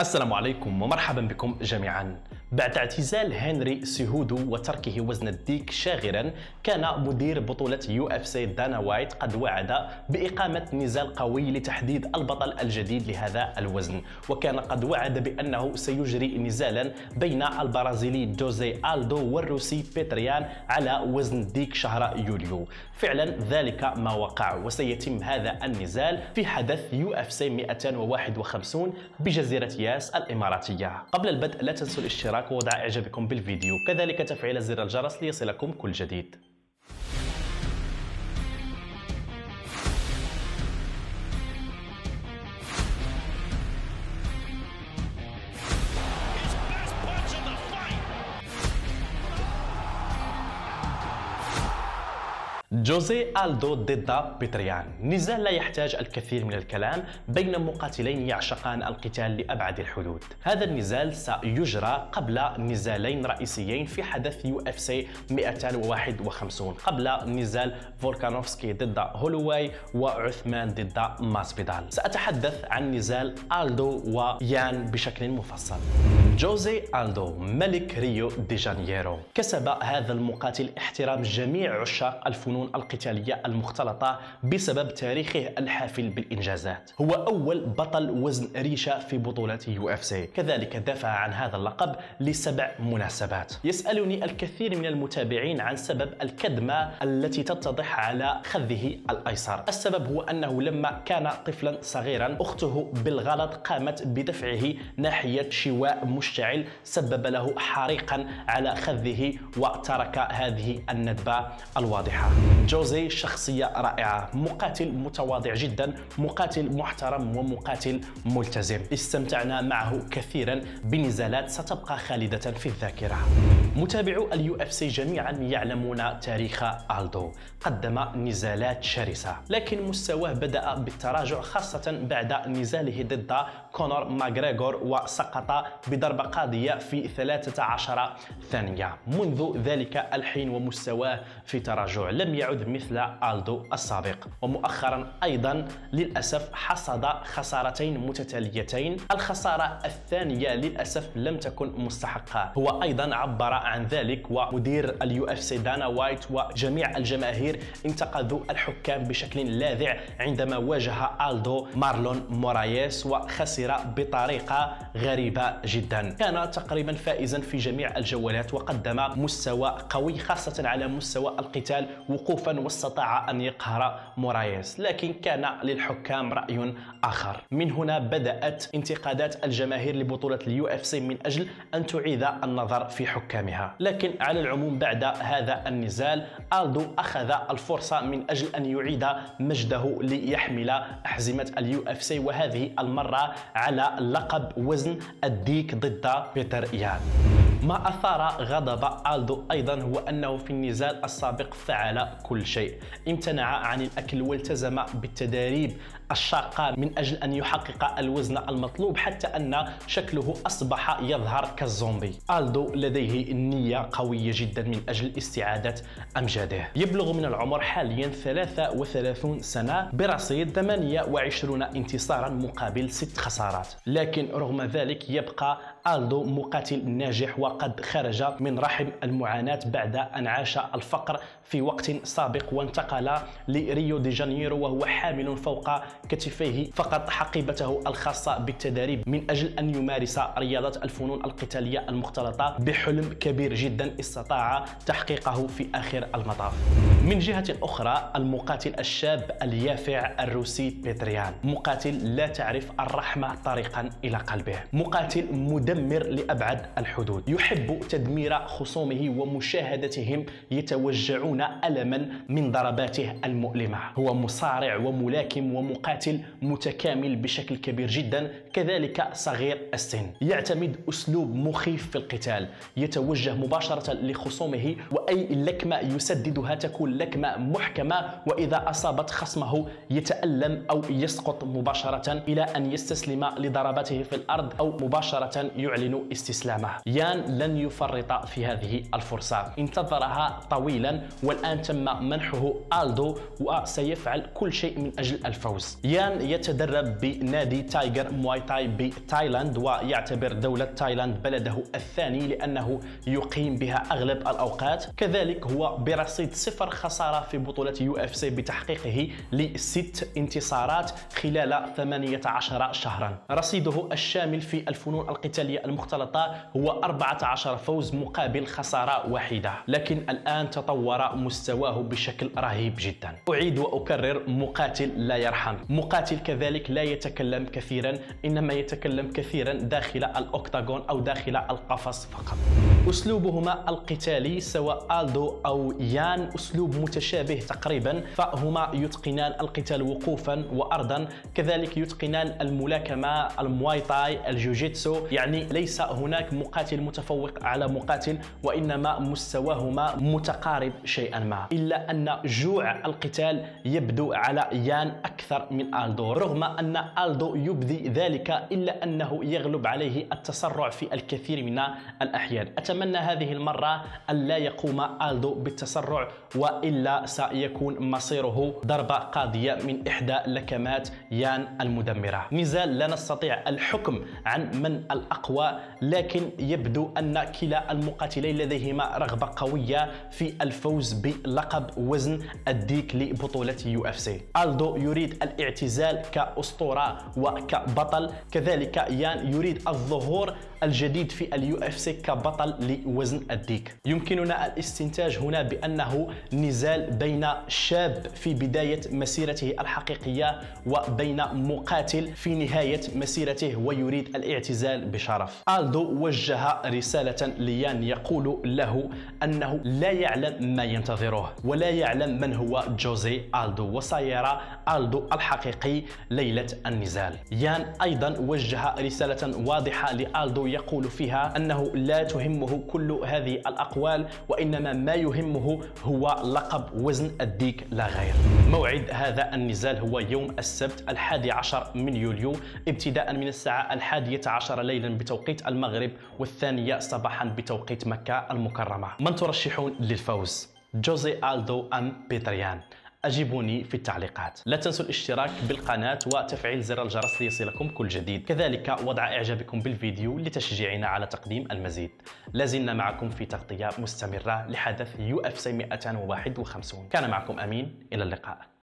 السلام عليكم ومرحبا بكم جميعا. بعد اعتزال هنري سيهودو وتركه وزن الديك شاغرا كان مدير بطولة يو إف سي دانا وايت قد وعد بإقامة نزال قوي لتحديد البطل الجديد لهذا الوزن. وكان قد وعد بأنه سيجري نزالا بين البرازيلي جوزي ألدو والروسي بيتر يان على وزن الديك شهر يوليو. فعلا ذلك ما وقع وسيتم هذا النزال في حدث يو إف سي 251 بجزيرة ياس الإماراتية. قبل البدء لا تنسوا الاشتراك ووضع إعجابكم بالفيديو. كذلك تفعيل زر الجرس ليصلكم كل جديد. جوزي ألدو ضد بيتر يان. نزال لا يحتاج الكثير من الكلام بين مقاتلين يعشقان القتال لأبعد الحدود. هذا النزال سيجرى قبل نزالين رئيسيين في حدث يو إف سي 251 قبل نزال فولكانوفسكي ضد هولوواي وعثمان ضد ماسبيدال. سأتحدث عن نزال ألدو ويان بشكل مفصل. جوزي ألدو ملك ريو دي جانيرو كسب هذا المقاتل احترام جميع عشاق الفنون القتالية المختلطة بسبب تاريخه الحافل بالإنجازات. هو أول بطل وزن ريشة في بطولة يو إف سي. كذلك دافع عن هذا اللقب لسبع مناسبات. يسألني الكثير من المتابعين عن سبب الكدمة التي تتضح على خذه الأيسر. السبب هو أنه لما كان طفلا صغيرا أخته بالغلط قامت بدفعه ناحية شواء مشتعل سبب له حريقا على خذه وترك هذه الندبة الواضحة. جوزي شخصية رائعة مقاتل متواضع جدا مقاتل محترم ومقاتل ملتزم. استمتعنا معه كثيرا بنزالات ستبقى خالدة في الذاكرة. متابعو اليو إف سي جميعا يعلمون تاريخ ألدو. قدم نزالات شرسة لكن مستواه بدأ بالتراجع خاصة بعد نزاله ضد كونور ماغريغور وسقط بضربة قاضية في 13 ثانية. منذ ذلك الحين ومستواه في تراجع لم يعد مثل ألدو السابق ومؤخرا أيضا للأسف حصد خسارتين متتاليتين. الخسارة الثانية للأسف لم تكن مستحقة. هو أيضا عبر عن ذلك ومدير اليو إف سي دانا وايت وجميع الجماهير انتقدوا الحكام بشكل لاذع عندما واجه ألدو مارلون مورايس وخسر بطريقة غريبة جدا. كان تقريبا فائزا في جميع الجولات وقدم مستوى قوي خاصة على مستوى القتال وقوفا واستطاع أن يقهر مورايس لكن كان للحكام رأي آخر. من هنا بدأت انتقادات الجماهير لبطولة اليو إف سي من أجل أن تعيد النظر في حكامها. لكن على العموم بعد هذا النزال ألدو أخذ الفرصة من أجل أن يعيد مجده ليحمل أحزمة اليو إف سي وهذه المرة على لقب وزن الديك ضد بيتر يان ما أثار غضب ألدو أيضا هو أنه في النزال السابق فعل كل شيء. امتنع عن الأكل والتزم بالتداريب الشاقة من أجل أن يحقق الوزن المطلوب حتى أن شكله أصبح يظهر كالزومبي. ألدو لديه نية قوية جدا من أجل استعادة أمجاده. يبلغ من العمر حاليا 33 سنة برصيد 28 انتصارا مقابل 6 خسارات. لكن رغم ذلك يبقى ألدو مقاتل ناجح وقد خرج من رحم المعاناة بعد أن عاش الفقر في وقت سابق وانتقل لريو دي جانيرو وهو حامل فوق كتفيه. فقط حقيبته الخاصة بالتدريب من أجل أن يمارس رياضة الفنون القتالية المختلطة بحلم كبير جدا استطاع تحقيقه في آخر المطاف. من جهة أخرى المقاتل الشاب اليافع الروسي بيتريان مقاتل لا تعرف الرحمة طريقا إلى قلبه. مقاتل مدمر لأبعد الحدود. يحب تدمير خصومه ومشاهدتهم يتوجعون ألما من ضرباته المؤلمة. هو مصارع وملاكم ومقاتل متكامل بشكل كبير جدا كذلك صغير السن. يعتمد أسلوب مخيف في القتال. يتوجه مباشرة لخصومه وأي لكمة يسددها تكون لكمة محكمة وإذا أصابت خصمه يتألم أو يسقط مباشرة إلى أن يستسلم لضرباته في الأرض أو مباشرة يعلن استسلامه. يان لن يفرط في هذه الفرصة. انتظرها طويلا والآن تم منحه آلدو وسيفعل كل شيء من أجل الفوز. يان يتدرب بنادي تايجر مواي تاي بتايلاند ويعتبر دولة تايلاند بلده الثاني لأنه يقيم بها أغلب الأوقات. كذلك هو برصيد صفر خسارة في بطولة يو إف سي بتحقيقه لست انتصارات خلال 18 شهرا. رصيده الشامل في الفنون القتالية المختلطة هو 14 فوز مقابل خسارة واحدة. لكن الآن تطور مستواه بشكل رهيب جدا. أعيد وأكرر مقاتل لا يرحم. مقاتل كذلك لا يتكلم كثيرا إنما يتكلم كثيرا داخل الأكتاغون أو داخل القفص فقط. أسلوبهما القتالي سواء آلدو أو يان أسلوب متشابه تقريبا. فهما يتقنان القتال وقوفا وأرضا. كذلك يتقنان الملاكمة المواي تاي الجوجيتسو يعني ليس هناك مقاتل متفوق على مقاتل وإنما مستواهما متقارب شيئا ما. إلا أن جوع القتال يبدو على يان أكثر من آلدو. رغم أن آلدو يبدي ذلك إلا أنه يغلب عليه التسرع في الكثير من الأحيان. أتمنى هذه المرة أن لا يقوم آلدو بالتسرع وإلا سيكون مصيره ضربة قاضية من إحدى لكمات يان المدمرة. نزال لا نستطيع الحكم عن من الأقوى لكن يبدو أن كلا المقاتلين لديهما رغبة قوية في الفوز بلقب وزن الديك لبطولة يو إف سي. ألدو يريد الاعتزال كأسطورة وكبطل كذلك يان يريد الظهور الجديد في اليو إف سي كبطل لوزن الديك. يمكننا الاستنتاج هنا بأنه نزال بين شاب في بداية مسيرته الحقيقية وبين مقاتل في نهاية مسيرته ويريد الاعتزال بشرف. آلدو وجه رسالة ليان يقول له أنه لا يعلم ما ينتظره ولا يعلم من هو جوزي آلدو. وسيرى آلدو الحقيقي ليلة النزال. يان أيضا وجه رسالة واضحة لآلدو يقول فيها أنه لا تهمه كل هذه الأقوال وإنما ما يهمه هو لقب وزن الديك لا غير. موعد هذا النزال هو يوم السبت الحادي عشر من يوليو ابتداء من الساعة الحادية عشر ليلا بتوقيت المغرب والثانية صباحا بتوقيت مكة المكرمة. من ترشحون للفوز؟ جوزي آلدو أم بيتريان؟ أجيبوني في التعليقات. لا تنسوا الاشتراك بالقناة وتفعيل زر الجرس ليصلكم كل جديد. كذلك وضع إعجابكم بالفيديو لتشجيعنا على تقديم المزيد. لازلنا معكم في تغطية مستمرة لحدث يو إف سي 251 كان معكم أمين. إلى اللقاء.